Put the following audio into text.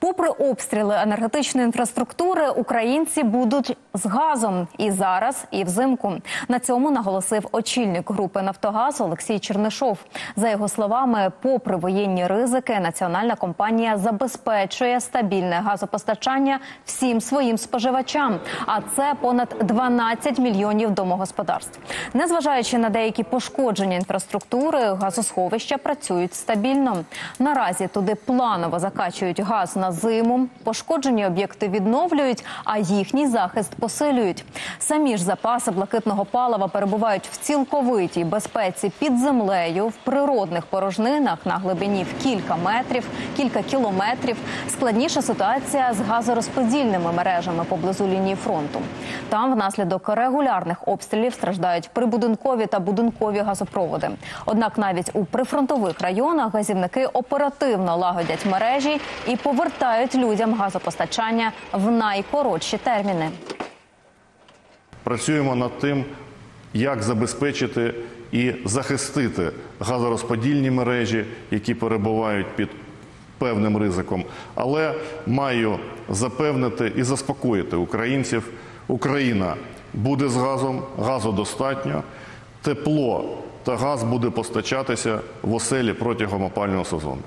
Попри обстріли енергетичної інфраструктури, українці будуть з газом і зараз, і взимку. На цьому наголосив очільник групи Нафтогаз Олексій Чернишов. За його словами, попри воєнні ризики, національна компанія забезпечує стабільне газопостачання всім своїм споживачам. А це понад 12 мільйонів домогосподарств. Незважаючи на деякі пошкодження інфраструктури, газосховища працюють стабільно. Наразі туди планово закачують газ на зиму. Пошкоджені об'єкти відновлюють, а їхній захист посилюють. Самі ж запаси блакитного палива перебувають в цілковитій безпеці під землею в природних порожнинах на глибині в кілька метрів, кілька кілометрів. Складніша ситуація з газорозподільними мережами поблизу лінії фронту. Там внаслідок регулярних обстрілів страждають прибудинкові та будинкові газопроводи. Однак навіть у прифронтових районах газівники оперативно лагодять мережі і повертають людям газопостачання в найкоротші терміни. Працюємо над тим, як забезпечити і захистити газорозподільні мережі, які перебувають під певним ризиком. Але маю запевнити і заспокоїти українців. Україна буде з газом, газу достатньо, тепло та газ буде постачатися в оселі протягом опального сезону.